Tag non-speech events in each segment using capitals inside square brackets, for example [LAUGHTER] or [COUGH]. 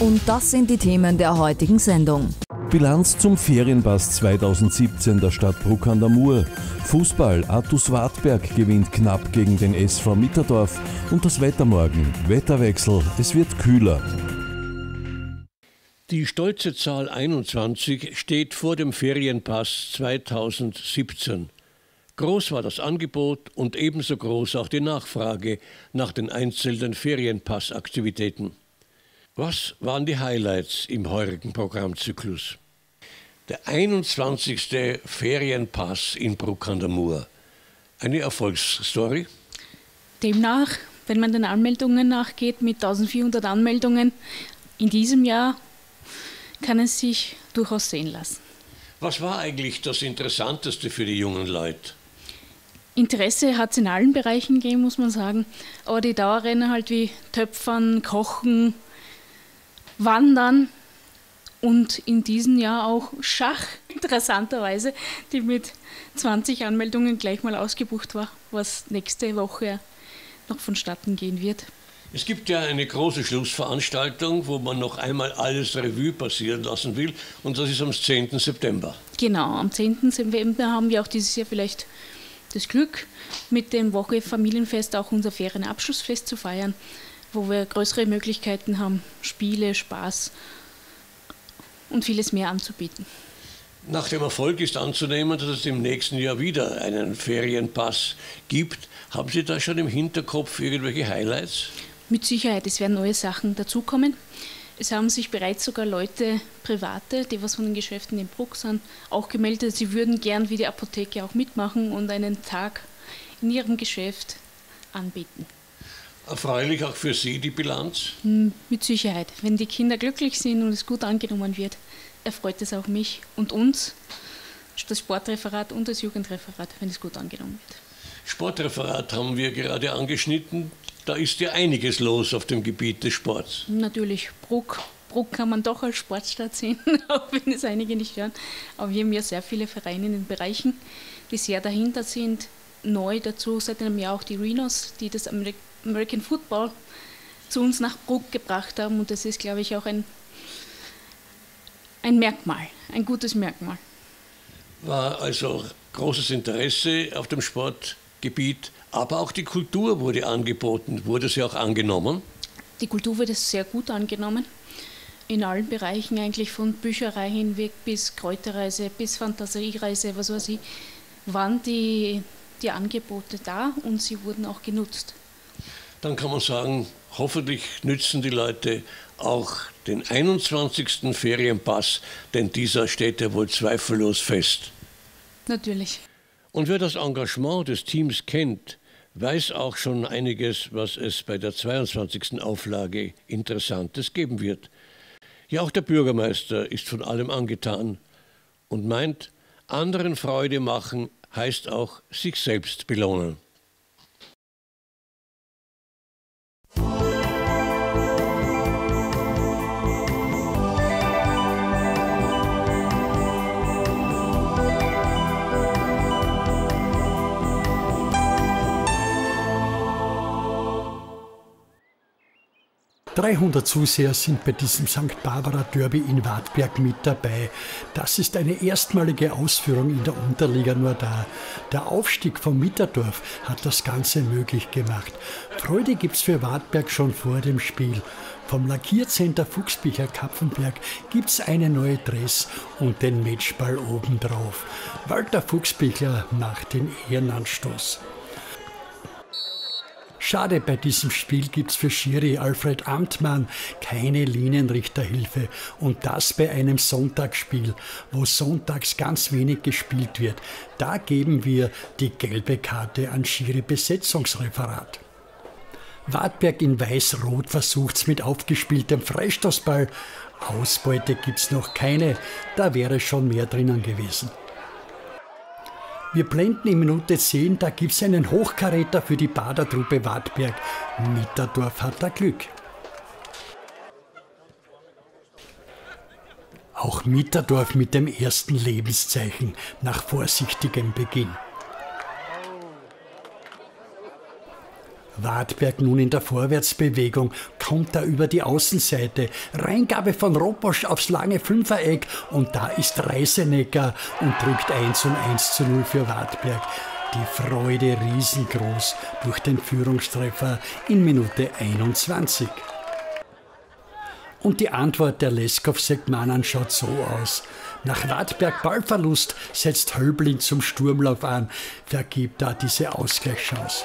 Und das sind die Themen der heutigen Sendung. Bilanz zum Ferienpass 2017 der Stadt Bruck an der Mur. Fußball, Artus Wartberg gewinnt knapp gegen den SV Mitterdorf und das Wetter morgen. Wetterwechsel, es wird kühler. Die stolze Zahl 21 steht vor dem Ferienpass 2017. Groß war das Angebot und ebenso groß auch die Nachfrage nach den einzelnen Ferienpassaktivitäten. Was waren die Highlights im heurigen Programmzyklus? Der 21. Ferienpass in Bruck an der Mur. Eine Erfolgsstory? Demnach, wenn man den Anmeldungen nachgeht, mit 1400 Anmeldungen in diesem Jahr, kann es sich durchaus sehen lassen. Was war eigentlich das Interessanteste für die jungen Leute? Interesse hat es in allen Bereichen gegeben, muss man sagen. Aber die Dauerrennen halt wie Töpfern, Kochen, Wandern und in diesem Jahr auch Schach, [LAUGHS] interessanterweise, die mit 20 Anmeldungen gleich mal ausgebucht war, was nächste Woche noch vonstatten gehen wird. Es gibt ja eine große Schlussveranstaltung, wo man noch einmal alles Revue passieren lassen will, und das ist am 10. September. Genau, am 10. September haben wir auch dieses Jahr vielleicht das Glück, mit dem Woche Familienfest auch unser Ferienabschlussfest zu feiern, wo wir größere Möglichkeiten haben, Spiele, Spaß und vieles mehr anzubieten. Nach dem Erfolg ist anzunehmen, dass es im nächsten Jahr wieder einen Ferienpass gibt. Haben Sie da schon im Hinterkopf irgendwelche Highlights? Mit Sicherheit, es werden neue Sachen dazukommen. Es haben sich bereits sogar Leute, Private, die was von den Geschäften in Bruck sind, auch gemeldet, sie würden gern wie die Apotheke auch mitmachen und einen Tag in ihrem Geschäft anbieten. Erfreulich auch für Sie die Bilanz? Hm, mit Sicherheit. Wenn die Kinder glücklich sind und es gut angenommen wird, erfreut es auch mich und uns, das Sportreferat und das Jugendreferat, wenn es gut angenommen wird. Sportreferat haben wir gerade angeschnitten. Da ist ja einiges los auf dem Gebiet des Sports. Natürlich, Bruck. Bruck kann man doch als Sportstadt sehen, [LAUGHS] auch wenn es einige nicht hören. Aber wir haben ja sehr viele Vereine in den Bereichen, die sehr dahinter sind. Neu dazu seit einem Jahr auch die Rhinos, die das American Football zu uns nach Bruck gebracht haben. Und das ist, glaube ich, auch ein, ein Merkmal, ein gutes Merkmal. War also großes Interesse auf dem Sportgebiet aber auch die Kultur wurde angeboten. Wurde sie auch angenommen? Die Kultur wurde sehr gut angenommen. In allen Bereichen eigentlich von Bücherei hinweg bis Kräuterreise, bis Fantasiereise, was weiß ich, waren die, die Angebote da und sie wurden auch genutzt. Dann kann man sagen, hoffentlich nützen die Leute auch den 21. Ferienpass, denn dieser steht ja wohl zweifellos fest. Natürlich. Und wer das Engagement des Teams kennt, weiß auch schon einiges, was es bei der 22. Auflage Interessantes geben wird. Ja, auch der Bürgermeister ist von allem angetan und meint, anderen Freude machen heißt auch sich selbst belohnen. 300 Zuseher sind bei diesem St. Barbara Derby in Wartberg mit dabei. Das ist eine erstmalige Ausführung in der Unterliga nur da. Der Aufstieg vom Mitterdorf hat das Ganze möglich gemacht. Freude gibt's für Wartberg schon vor dem Spiel. Vom Lackiercenter Fuchsbicher Kapfenberg gibt's eine neue Dress und den Matchball obendrauf. Walter Fuchsbichler macht den Ehrenanstoß. Schade, bei diesem Spiel gibt's für Schiri Alfred Amtmann keine Linienrichterhilfe und das bei einem Sonntagsspiel, wo sonntags ganz wenig gespielt wird. Da geben wir die gelbe Karte an Schiri Besetzungsreferat. Wartberg in Weiß-Rot versucht's mit aufgespieltem Freistoßball. Ausbeute gibt's noch keine, da wäre schon mehr drinnen gewesen. Wir blenden in Minute 10, da gibt es einen Hochkaräter für die Badertruppe Wartberg. Mitterdorf hat da Glück. Auch Mitterdorf mit dem ersten Lebenszeichen nach vorsichtigem Beginn. Wartberg nun in der Vorwärtsbewegung, kommt er über die Außenseite. Reingabe von Robosch aufs lange Fünfereck und da ist Reisenecker und drückt 1 und 1 zu 0 für Wartberg. Die Freude riesengroß durch den Führungstreffer in Minute 21. Und die Antwort der Leskov-Segmanen schaut so aus. Nach Wartberg Ballverlust setzt Hölbling zum Sturmlauf an, vergibt da diese Ausgleichschance.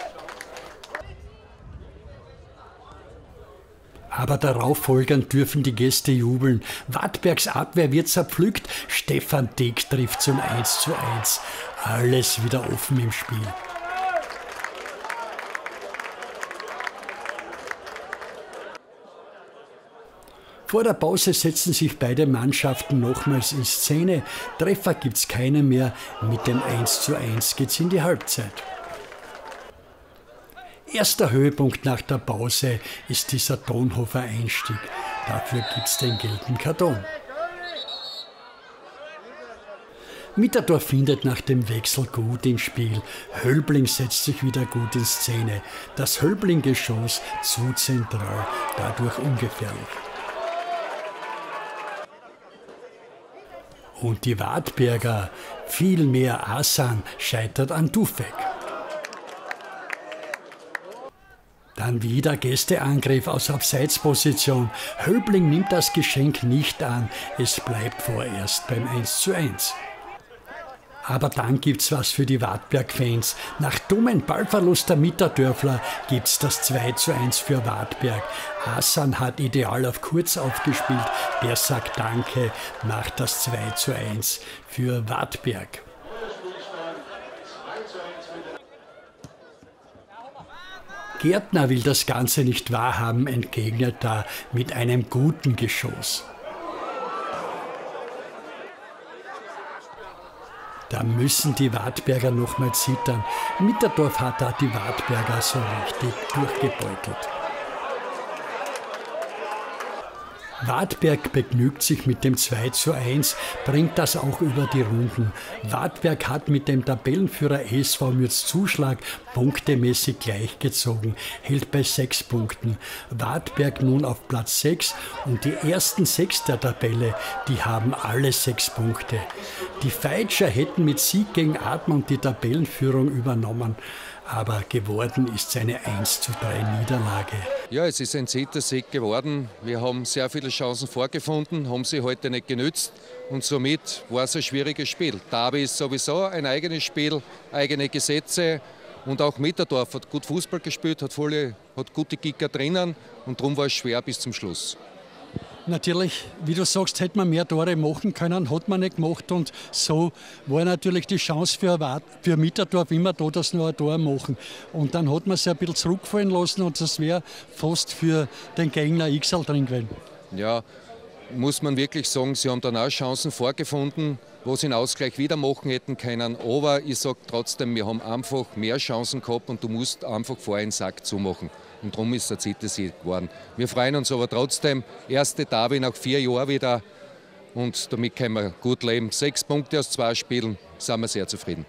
Aber darauf folgend dürfen die Gäste jubeln. Wartbergs Abwehr wird zerpflückt, Stefan Deck trifft zum 1 zu 1. Alles wieder offen im Spiel. Vor der Pause setzen sich beide Mannschaften nochmals in Szene. Treffer gibt's keine mehr. Mit dem 1 zu 1 geht's in die Halbzeit. Erster Höhepunkt nach der Pause ist dieser Tonhofer Einstieg. Dafür gibt's den gelben Karton. Mitterdorf findet nach dem Wechsel gut ins Spiel. Hölbling setzt sich wieder gut in Szene. Das Hölbling-Geschoss zu zentral, dadurch ungefährlich. Und die Wartberger, vielmehr Asan, scheitert an Dufek. Dann wieder Gästeangriff aus Abseitsposition. Höbling nimmt das Geschenk nicht an. Es bleibt vorerst beim 1 zu 1. Aber dann gibt's was für die Wartberg-Fans. Nach dummen Ballverlust der Mitterdörfler gibt's das 2 zu 1 für Wartberg. Hassan hat ideal auf kurz aufgespielt. Der sagt Danke, macht das 2 zu 1 für Wartberg. Gärtner will das Ganze nicht wahrhaben, entgegnet da mit einem guten Geschoss. Da müssen die Wartberger nochmal zittern. Mitterdorf hat da die Wartberger so richtig durchgebeutelt. Wartberg begnügt sich mit dem 2 zu 1, bringt das auch über die Runden. Wartberg hat mit dem Tabellenführer SV Mürz Zuschlag punktemäßig gleichgezogen, hält bei sechs Punkten. Wartberg nun auf Platz 6 und die ersten sechs der Tabelle, die haben alle sechs Punkte. Die Feitscher hätten mit Sieg gegen Admont die Tabellenführung übernommen aber geworden ist seine 1 zu 3 Niederlage. Ja, es ist ein zehnter Sieg geworden. Wir haben sehr viele Chancen vorgefunden, haben sie heute nicht genützt und somit war es ein schwieriges Spiel. Derby ist sowieso ein eigenes Spiel, eigene Gesetze und auch Mitterdorf hat gut Fußball gespielt, hat, volle, hat gute Kicker drinnen und darum war es schwer bis zum Schluss. Natürlich, wie du sagst, hätte man mehr Tore machen können, hat man nicht gemacht. Und so war natürlich die Chance für, für Mitterdorf immer da, dass noch ein Tor machen. Und dann hat man sich ein bisschen zurückfallen lassen und das wäre fast für den Gegner XL drin gewesen. Ja, muss man wirklich sagen, sie haben dann auch Chancen vorgefunden, wo sie einen Ausgleich wieder machen hätten können. Aber ich sage trotzdem, wir haben einfach mehr Chancen gehabt und du musst einfach vorher den Sack zumachen. Und darum ist der CTC geworden. Wir freuen uns aber trotzdem. Erste Derby nach vier Jahren wieder. Und damit können wir gut leben. Sechs Punkte aus zwei Spielen, sind wir sehr zufrieden.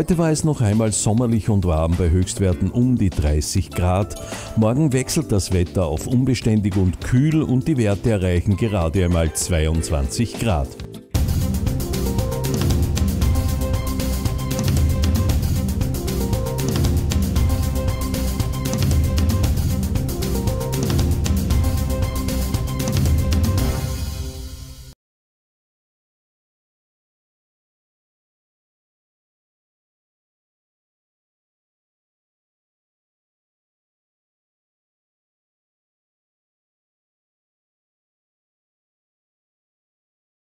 Heute war es noch einmal sommerlich und warm bei Höchstwerten um die 30 Grad. Morgen wechselt das Wetter auf unbeständig und kühl und die Werte erreichen gerade einmal 22 Grad.